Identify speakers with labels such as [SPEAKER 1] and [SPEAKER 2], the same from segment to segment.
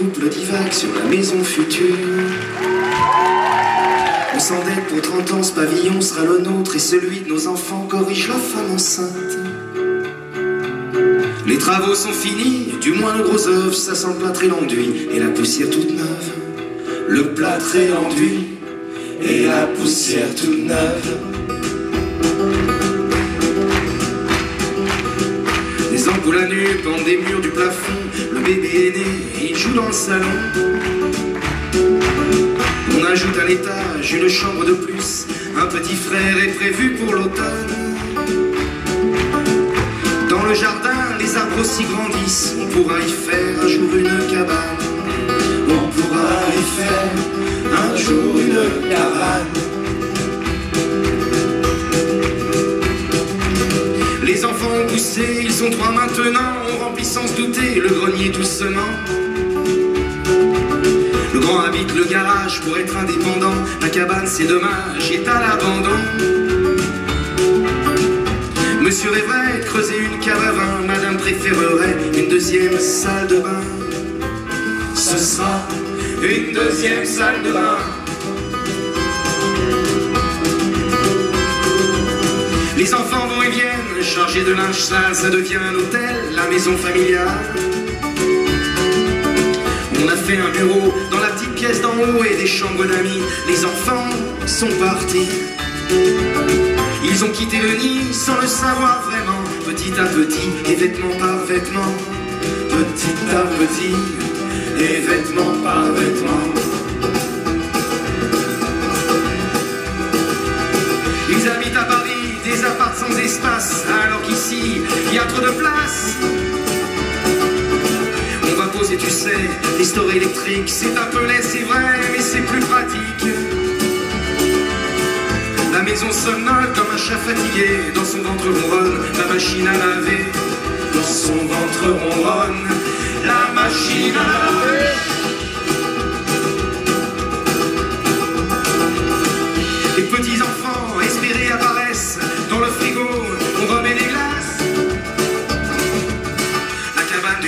[SPEAKER 1] un couple divague sur la maison future. On s'endette pour 30 ans, ce pavillon sera le nôtre et celui de nos enfants corrige la femme enceinte. Les travaux sont finis, du moins le gros œuvre, ça sent le plâtre et l'enduit et la poussière toute neuve. Le plâtre et l'enduit et la poussière toute neuve. Les ampoules à nu pendent des murs du plafond, bébé est né, il joue dans le salon. On ajoute à l'étage une chambre de plus, un petit frère est prévu pour l'automne. Dans le jardin, les arbres aussi grandissent, on pourra y faire un jour une cabane. On pourra y faire un jour une cabane. Les enfants ont poussé, ils sont trois maintenant, on remplit sans douter le grenier doucement. Le grand habite le garage pour être indépendant, la cabane c'est dommage, est à l'abandon. Monsieur rêverait creuser une cave à vin, madame préférerait une deuxième salle de bain. Ce sera une deuxième salle de bain. Les enfants vont et viennent, chargés de linge ça devient un hôtel, la maison familiale. On a fait un bureau dans la petite pièce d'en haut et des chambres d'amis. Les enfants sont partis. Ils ont quitté le nid sans le savoir vraiment, petit à petit et vêtement par vêtement, petit à petit et vêtement par vêtement. Il y a trop de place. On va poser, tu sais, des stores électriques, c'est un peu laid, c'est vrai, mais c'est plus pratique. La maison somnole comme un chat fatigué, dans son ventre ronronne la machine à laver. Dans son ventre ronronne la machine à laver.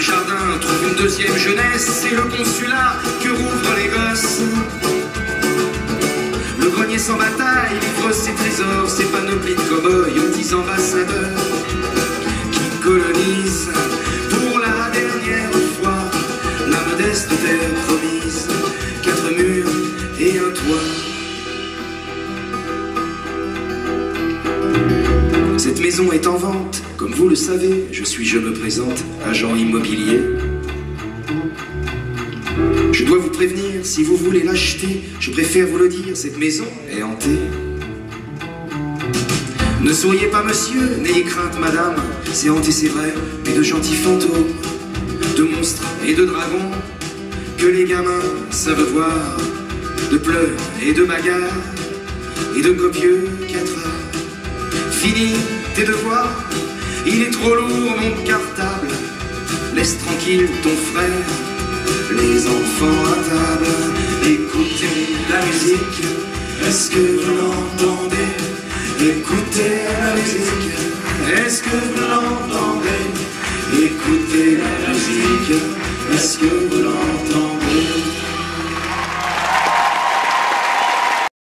[SPEAKER 1] Jardin trouve une deuxième jeunesse, c'est le consulat que rouvrent les gosses. Le grenier sans bataille livre ses trésors, ses panoplies de cow-boys aux dix ambassadeurs qui colonisent pour la dernière fois la modeste terre promise, quatre murs et un toit. Cette maison est en vente, comme vous le savez, je suis, je me présente, agent immobilier. Je dois vous prévenir, si vous voulez l'acheter, je préfère vous le dire, cette maison est hantée. Ne souriez pas, monsieur, n'ayez crainte, madame, c'est hanté, c'est vrai, mais de gentils fantômes, de monstres et de dragons, que les gamins savent voir, de pleurs et de bagarres, et de copieux quatre. Fini tes devoirs, il est trop lourd mon cartable, laisse tranquille ton frère les enfants à table, écoutez la musique, est-ce que vous l'entendez? Écoutez la musique, est-ce que vous l'entendez? Écoutez la musique, est-ce que vous l'entendez?